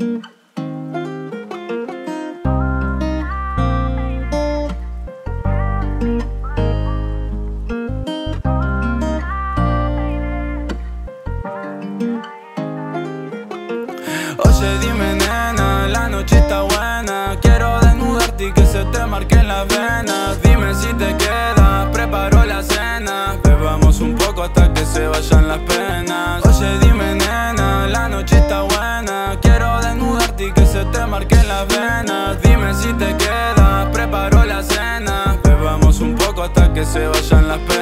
Oye, dime se vayan las penas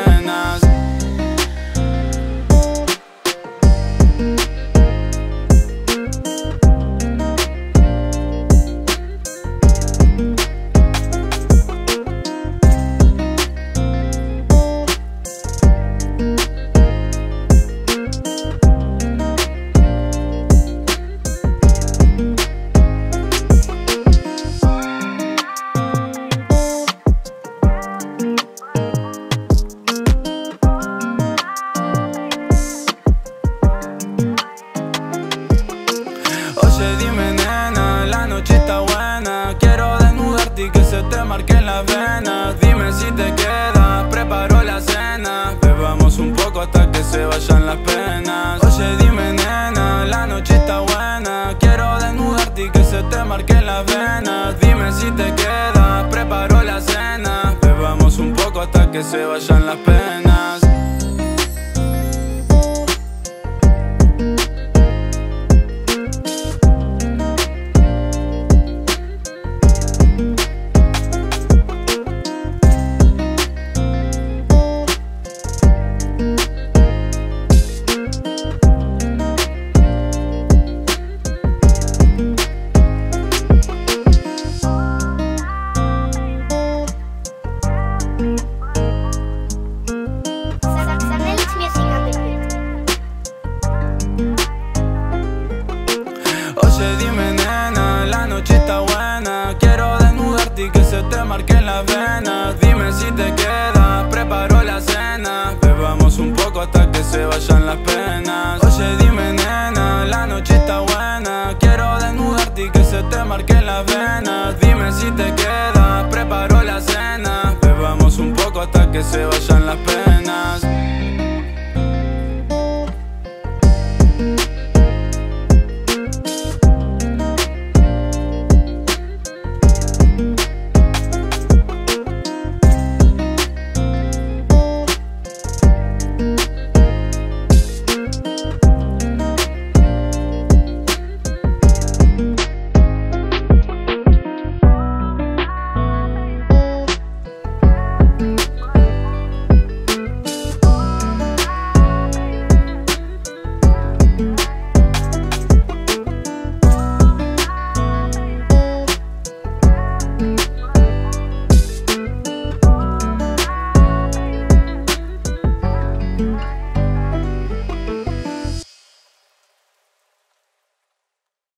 te marquen las venas. Dime si te quedas, preparo la cena. Bebamos un poco hasta que se vayan las penas Oye dime nena, la noche está buena. Quiero desnudarte y que se te marquen las venas. Dime si te quedas, preparo la cena. Bebamos un poco hasta que se vayan las penas. Oye dime nena, la noche está buena. Quiero desnudarte y que se te marquen las venas. Dime si te quedas, preparo la cena. Bebamos un poco hasta que se vayan las penas